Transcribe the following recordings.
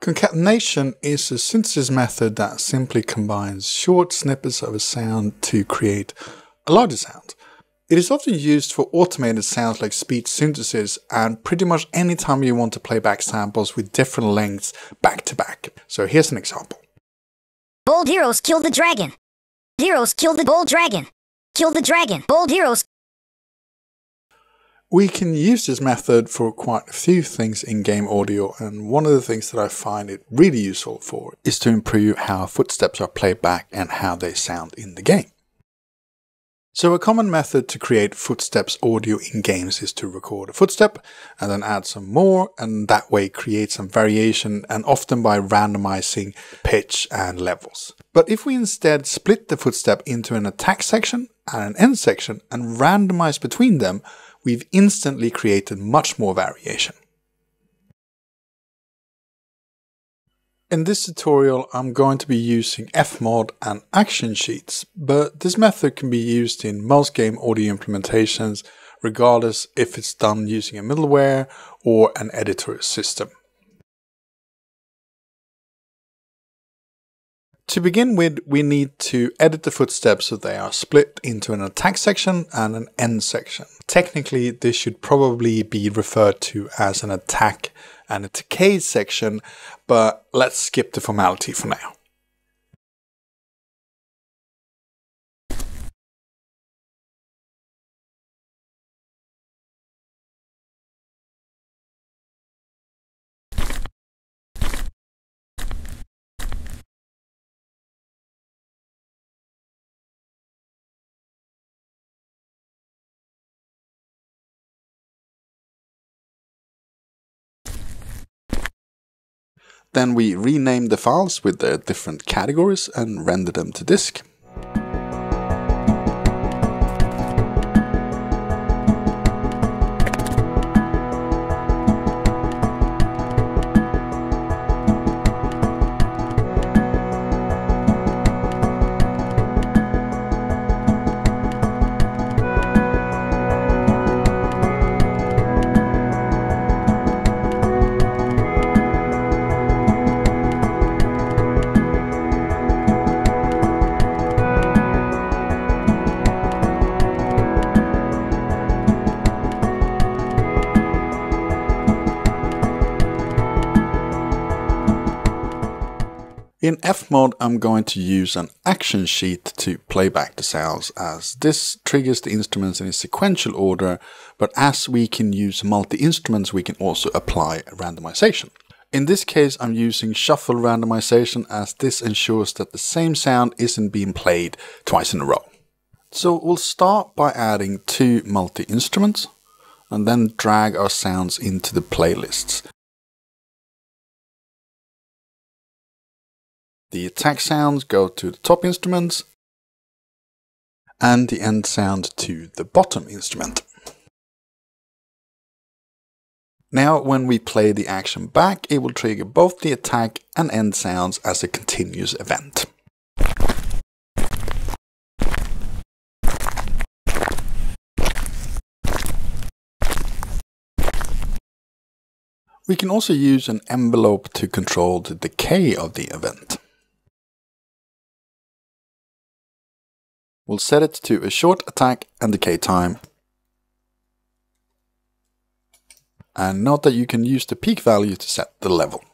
Concatenation is a synthesis method that simply combines short snippets of a sound to create a larger sound. It is often used for automated sounds like speech synthesis and pretty much any time you want to play back samples with different lengths back to back. So here's an example. Bold heroes kill the dragon. Heroes kill the bold dragon. Kill the dragon. Bold heroes we can use this method for quite a few things in game audio and one of the things that I find it really useful for is to improve how footsteps are played back and how they sound in the game. So a common method to create footsteps audio in games is to record a footstep and then add some more and that way create some variation and often by randomizing pitch and levels. But if we instead split the footstep into an attack section and an end section and randomize between them, we've instantly created much more variation. In this tutorial I'm going to be using FMOD and action sheets, but this method can be used in most game audio implementations regardless if it's done using a middleware or an editor system. To begin with, we need to edit the footsteps so they are split into an attack section and an end section. Technically, this should probably be referred to as an attack and a decay section, but let's skip the formality for now. Then we rename the files with their different categories and render them to disk. In FMOD, I'm going to use an action sheet to play back the sounds as this triggers the instruments in a sequential order, but as we can use multi-instruments, we can also apply randomization. In this case, I'm using shuffle randomization as this ensures that the same sound isn't being played twice in a row. So we'll start by adding two multi-instruments and then drag our sounds into the playlists. The attack sounds go to the top instruments and the end sound to the bottom instrument. Now when we play the action back, it will trigger both the attack and end sounds as a continuous event. We can also use an envelope to control the decay of the event. We'll set it to a short attack and decay time. And note that you can use the peak value to set the level.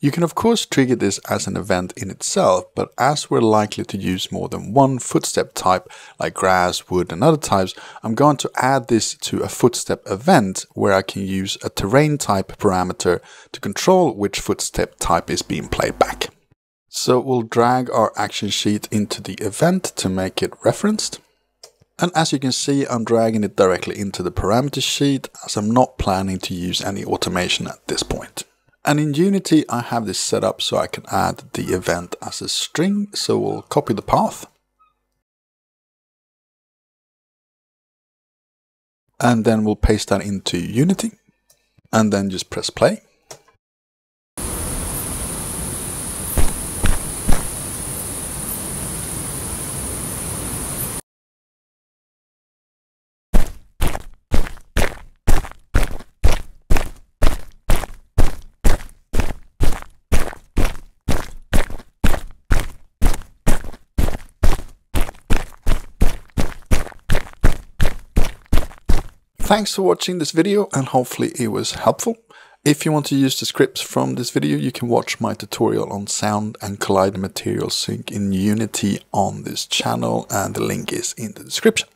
You can of course trigger this as an event in itself, but as we're likely to use more than one footstep type, like grass, wood and other types, I'm going to add this to a footstep event where I can use a terrain type parameter to control which footstep type is being played back. So we'll drag our action sheet into the event to make it referenced. And as you can see, I'm dragging it directly into the parameter sheet as I'm not planning to use any automation at this point. And in Unity, I have this set up so I can add the event as a string. So we'll copy the path. And then we'll paste that into Unity. And then just press play. Thanks for watching this video and hopefully it was helpful. If you want to use the scripts from this video, you can watch my tutorial on sound and Collider Material Sync in Unity on this channel and the link is in the description.